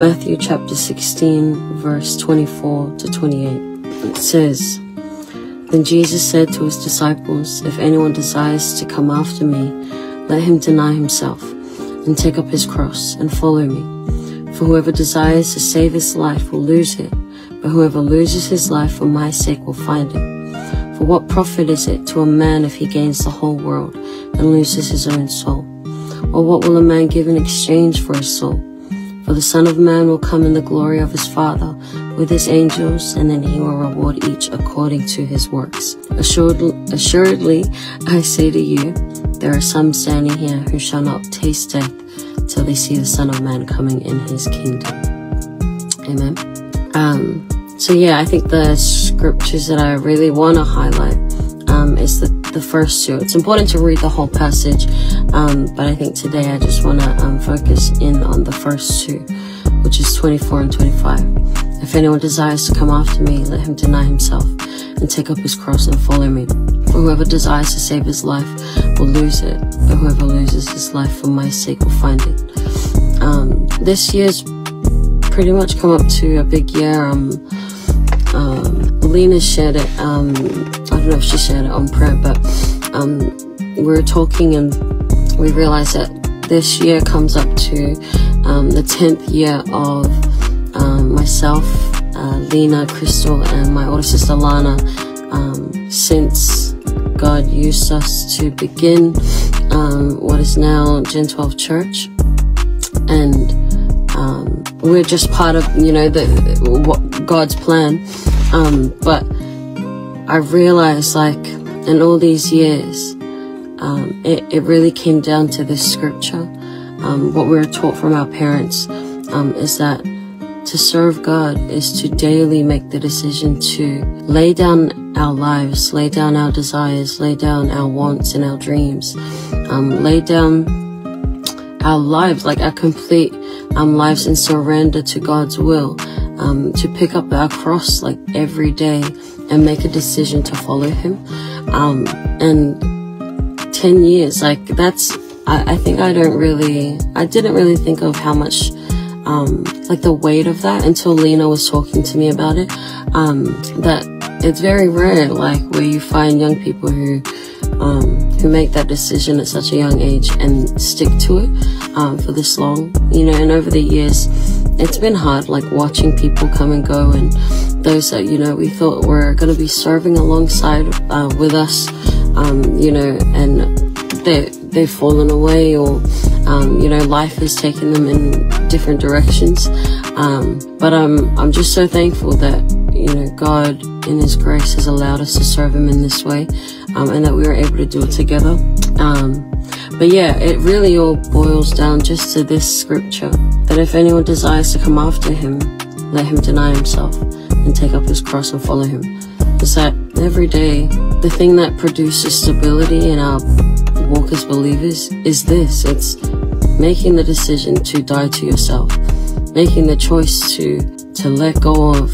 Matthew chapter 16, verse 24 to 28. It says, Then Jesus said to his disciples, If anyone desires to come after me, let him deny himself and take up his cross and follow me. For whoever desires to save his life will lose it, but whoever loses his life for my sake will find it. For what profit is it to a man if he gains the whole world and loses his own soul? Or what will a man give in exchange for his soul? For the Son of Man will come in the glory of his Father with his angels, and then he will reward each according to his works. Assuredly, assuredly, I say to you, there are some standing here who shall not taste death till they see the Son of Man coming in his kingdom. Amen. Um, so yeah, I think the scriptures that I really want to highlight the, first two. It's important to read the whole passage, um, but I think today I just want to um, focus in on the first two, which is 24 and 25. If anyone desires to come after me, let him deny himself and take up his cross and follow me. For whoever desires to save his life will lose it, but whoever loses his life for my sake will find it. Um, this year's pretty much come up to a big year. Um, um, Lena shared it. Um, don't know if she shared it on prayer, but um, we were talking and we realized that this year comes up to um, the 10th year of um, myself, uh, Lena, Crystal, and my older sister Lana um, since God used us to begin um, what is now Gen 12 Church. And um, we're just part of, you know, the what God's plan. Um, but I realized, like, in all these years, um, it, it really came down to this scripture. Um, what we were taught from our parents um, is that to serve God is to daily make the decision to lay down our lives, lay down our desires, lay down our wants and our dreams, um, lay down our lives, like our complete um, lives in surrender to God's will, um, to pick up our cross like every day and make a decision to follow Him. Um, and 10 years, like that's, I, I, think I don't really, I didn't really think of how much, um, like the weight of that until Lena was talking to me about it. Um, that it's very rare, like where you find young people who, um, who make that decision at such a young age and stick to it um, for this long. You know, and over the years, it's been hard, like watching people come and go, and those that you know we thought were going to be serving alongside uh, with us, um, you know, and they they've fallen away, or um, you know, life has taken them in different directions. Um, but I'm I'm just so thankful that you know God in His grace has allowed us to serve Him in this way um, and that we were able to do it together. Um, but yeah, it really all boils down just to this scripture that if anyone desires to come after Him, let him deny himself and take up his cross and follow Him. Is that every day, the thing that produces stability in our walk as believers is this it's making the decision to die to yourself, making the choice to, to let go of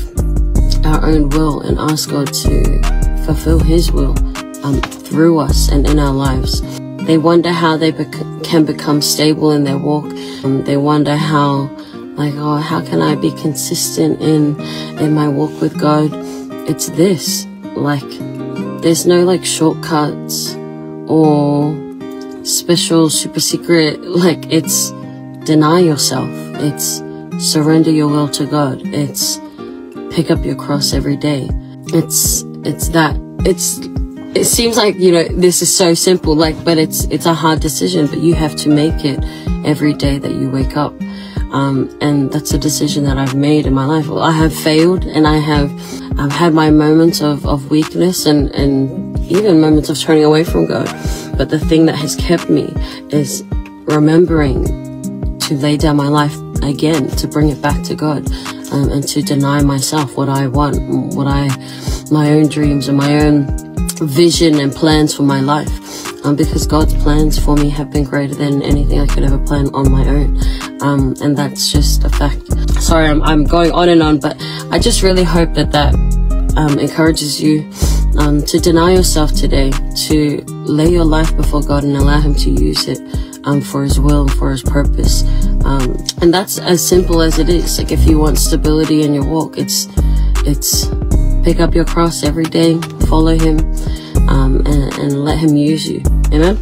our own will and ask God to fulfill His will um, through us and in our lives. They wonder how they bec can become stable in their walk. Um, they wonder how, like, oh, how can I be consistent in in my walk with God? It's this, like, there's no like shortcuts or special super secret. Like, it's deny yourself. It's surrender your will to God. It's pick up your cross every day. It's it's that it's it seems like you know this is so simple like but it's it's a hard decision but you have to make it every day that you wake up um, and that's a decision that I've made in my life. Well, I have failed and I have I've had my moments of, of weakness and, and even moments of turning away from God. But the thing that has kept me is remembering to lay down my life again, to bring it back to God um, and to deny myself what I want, what I, my own dreams and my own vision and plans for my life. Um, because God's plans for me have been greater than anything I could ever plan on my own. Um, and that's just a fact. Sorry, I'm, I'm going on and on, but I just really hope that that um, encourages you um, to deny yourself today, to lay your life before God and allow Him to use it um, for His will and for His purpose. Um, and that's as simple as it is. Like if you want stability in your walk, it's it's pick up your cross every day, follow Him, um, and, and let Him use you. Amen.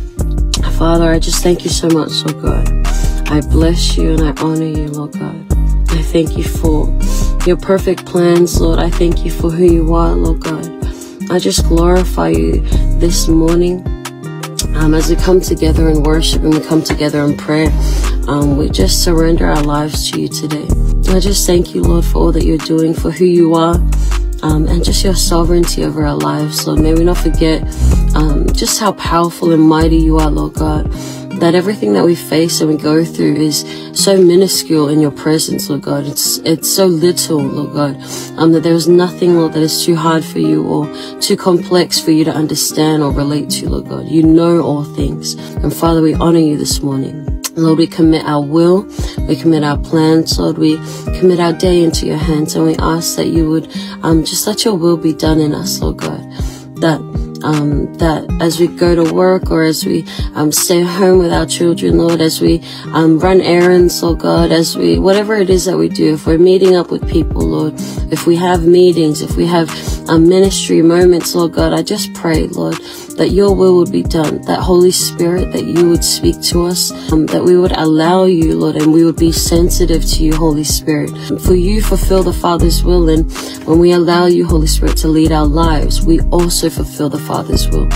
Father, I just thank you so much, Lord God. I bless you and I honor you, Lord God. I thank you for your perfect plans, Lord. I thank you for who you are, Lord God. I just glorify you this morning. Um, as we come together in worship and we come together in prayer, um, we just surrender our lives to you today. I just thank you, Lord, for all that you're doing, for who you are, um, and just your sovereignty over our lives, Lord. May we not forget um, just how powerful and mighty you are, Lord God that everything that we face and we go through is so minuscule in your presence, Lord God. It's it's so little, Lord God, um, that there is nothing, Lord, that is too hard for you or too complex for you to understand or relate to, Lord God. You know all things. And Father, we honor you this morning. Lord, we commit our will, we commit our plans, Lord, we commit our day into your hands, and we ask that you would um, just let your will be done in us, Lord God. That um, that as we go to work or as we um, stay home with our children, Lord, as we um, run errands, Lord God, as we, whatever it is that we do, if we're meeting up with people, Lord, if we have meetings, if we have um, ministry moments, Lord God, I just pray, Lord, that your will would be done, that Holy Spirit, that you would speak to us, um, that we would allow you, Lord, and we would be sensitive to you, Holy Spirit. For you fulfill the Father's will, and when we allow you, Holy Spirit, to lead our lives, we also fulfill the Father's will.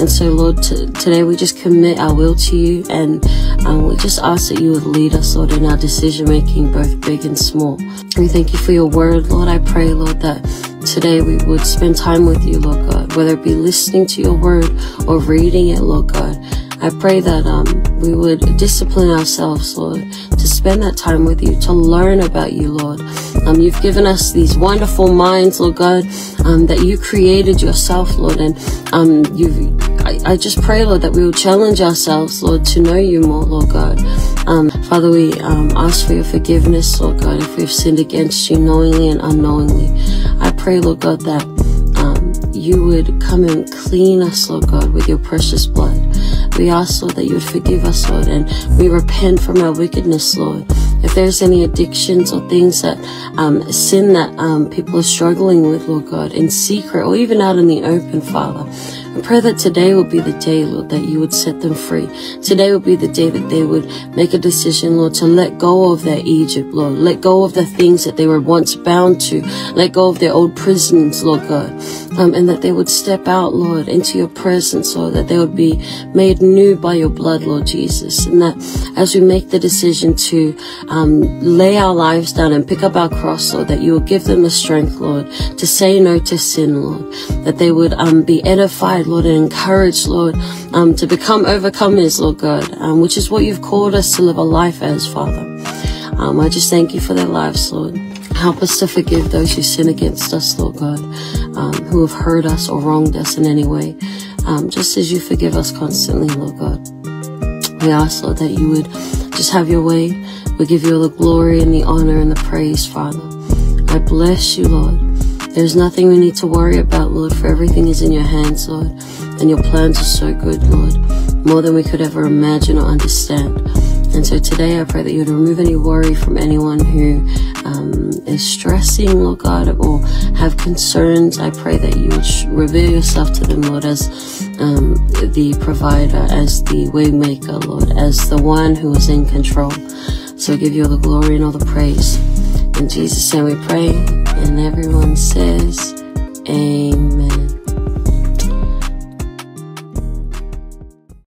And so, Lord, today we just commit our will to you and um, we just ask that you would lead us, Lord, in our decision making, both big and small. We thank you for your word, Lord. I pray, Lord, that today we would spend time with you, Lord God, whether it be listening to your word or reading it, Lord God. I pray that um, we would discipline ourselves, Lord, to spend that time with you, to learn about you, Lord. Um, you've given us these wonderful minds, Lord God, um, that you created yourself, Lord, and um, you've. I, I, just pray, Lord, that we will challenge ourselves, Lord, to know you more, Lord God. Um, Father, we um, ask for your forgiveness, Lord God, if we've sinned against you knowingly and unknowingly. I pray, Lord God, that you would come and clean us, Lord God, with your precious blood. We ask, Lord, that you would forgive us, Lord, and we repent from our wickedness, Lord. If there's any addictions or things that, um, sin that um, people are struggling with, Lord God, in secret or even out in the open, Father, Pray that today will be the day, Lord, that you would set them free. Today will be the day that they would make a decision, Lord, to let go of their Egypt, Lord. Let go of the things that they were once bound to. Let go of their old prisons, Lord God. Um, and that they would step out, Lord, into your presence, Lord, that they would be made new by your blood, Lord Jesus. And that as we make the decision to um, lay our lives down and pick up our cross, Lord, that you will give them the strength, Lord, to say no to sin, Lord. That they would um, be edified Lord, and encouraged, Lord, um, to become overcomers, Lord God, um, which is what you've called us to live a life as, Father. Um, I just thank you for their lives, Lord. Help us to forgive those who sin against us, Lord God, um, who have hurt us or wronged us in any way, um, just as you forgive us constantly, Lord God. We ask, Lord, that you would just have your way. We give you all the glory and the honor and the praise, Father. I bless you, Lord. There's nothing we need to worry about, Lord, for everything is in your hands, Lord. And your plans are so good, Lord, more than we could ever imagine or understand. And so today I pray that you would remove any worry from anyone who um, is stressing, Lord God, or have concerns. I pray that you would reveal yourself to them, Lord, as um, the provider, as the waymaker, Lord, as the one who is in control. So I give you all the glory and all the praise. In Jesus' name we pray. And everyone says,